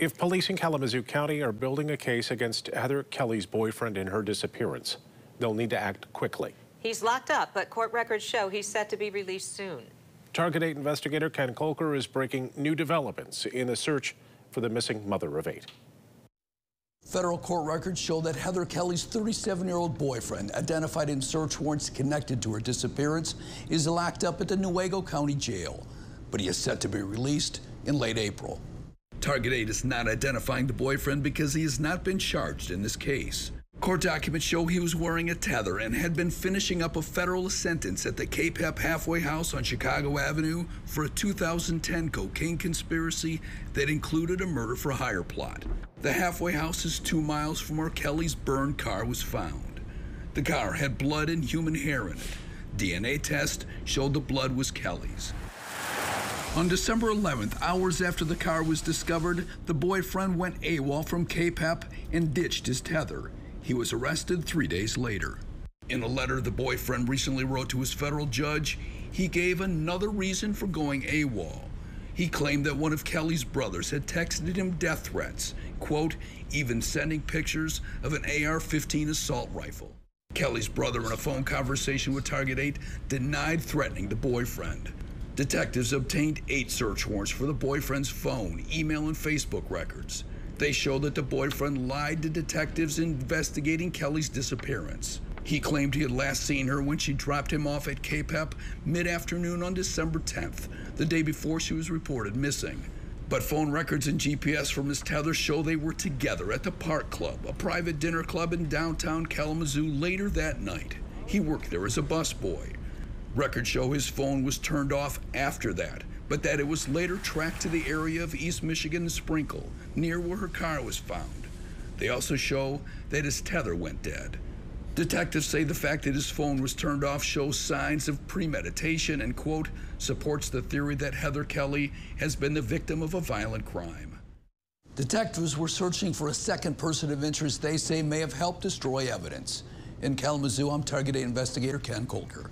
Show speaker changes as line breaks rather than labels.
If police in Kalamazoo County are building a case against Heather Kelley's boyfriend in her disappearance, they'll need to act quickly.
He's locked up, but court records show he's set to be released soon.
Target 8 investigator Ken Kolker is breaking new developments in the search for the missing mother of eight.
Federal court records show that Heather Kelley's 37-year-old boyfriend, identified in search warrants connected to her disappearance, is locked up at the Newaygo County Jail, but he is set to be released in late April. Target 8 is not identifying the boyfriend because he has not been charged in this case. Court documents show he was wearing a tether and had been finishing up a federal sentence at the KPEP halfway house on Chicago Avenue for a 2010 cocaine conspiracy that included a murder for hire plot. The halfway house is two miles from where Kelley's burned car was found. The car had blood and human hair in it. DNA test showed the blood was Kelley's. On December 11th, hours after the car was discovered, the boyfriend went AWOL from KPEP and ditched his tether. He was arrested three days later. In a letter the boyfriend recently wrote to his federal judge, he gave another reason for going AWOL. He claimed that one of Kelley's brothers had texted him death threats, quote, even sending pictures of an AR 15 assault rifle. Kelley's brother, in a phone conversation with Target 8, denied threatening the boyfriend. Detectives obtained eight search warrants for the boyfriend's phone, email, and Facebook records. They show that the boyfriend lied to detectives investigating Kelley's disappearance. He claimed he had last seen her when she dropped him off at KPEP mid afternoon on December 10th, the day before she was reported missing. But phone records and GPS from his tether show they were together at the Park Club, a private dinner club in downtown Kalamazoo later that night. He worked there as a busboy. Records show his phone was turned off after that, but that it was later tracked to the area of East Michigan Sprinkle, near where her car was found. They also show that his tether went dead. Detectives say the fact that his phone was turned off shows signs of premeditation and, quote, supports the theory that Heather Kelley has been the victim of a violent crime. Detectives were searching for a second person of interest they say may have helped destroy evidence. In Kalamazoo, I'm Target 8 investigator Ken Kolker.